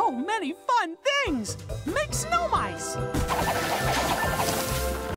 so many fun things! Makes no